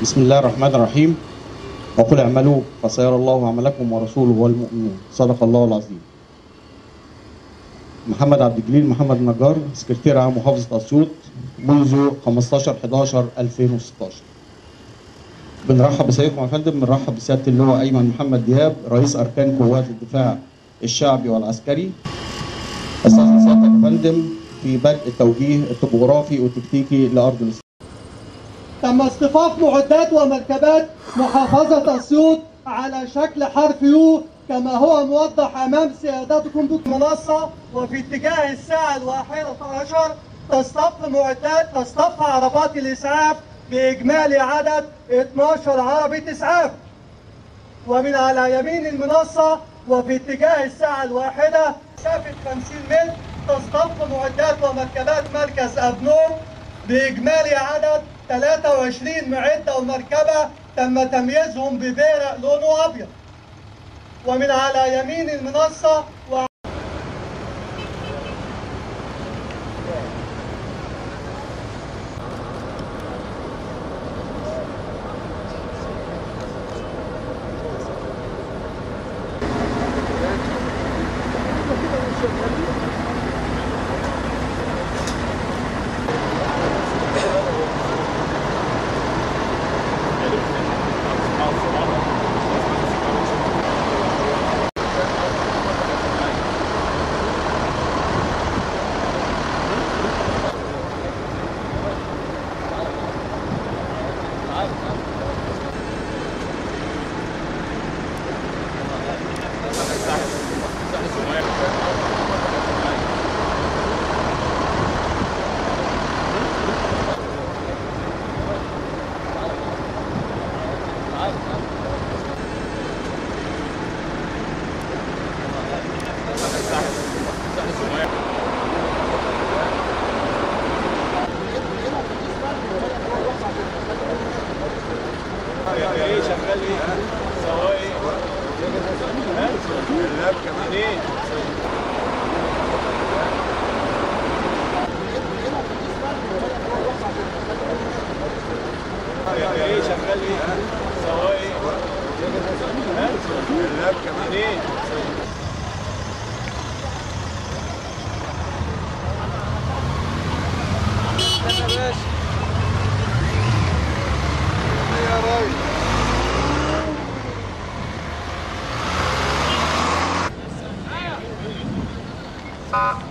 بسم الله الرحمن الرحيم. وقل اعملوا فسيرى الله عملكم ورسوله والمؤمنون. صدق الله العظيم. محمد عبد الجليل محمد النجار سكرتير عام محافظة أسيوط منذ 15 11 2016 بنرحب بسيدكم يا فندم. بنرحب بسيادة اللواء أيمن محمد دياب رئيس أركان قوات الدفاع الشعبي والعسكري. أستاذن سيادتك يا فندم في بدء التوجيه الطبوغرافي والتكتيكي لأرض الاستقرار تم اصطفاف معدات ومركبات محافظة أسيوط على شكل حرف يو كما هو موضح أمام سيادتكم بالمنصة وفي اتجاه الساعة الواحدة عشر تصطف معدات تصطف عربات الإسعاف بإجمالي عدد 12 عربة إسعاف ومن على يمين المنصة وفي اتجاه الساعة الواحدة مسافة 50 متر تصطف معدات ومركبات مركز أبنوم بإجمالي عدد 23 معدة ومركبة تم تمييزهم ببيرق لونه أبيض. ومن على يمين المنصة و... إيه شغال إيه؟ سواء إيه؟ اللاب كمان إيه؟ شغال إيه؟ سواء إيه؟ 啊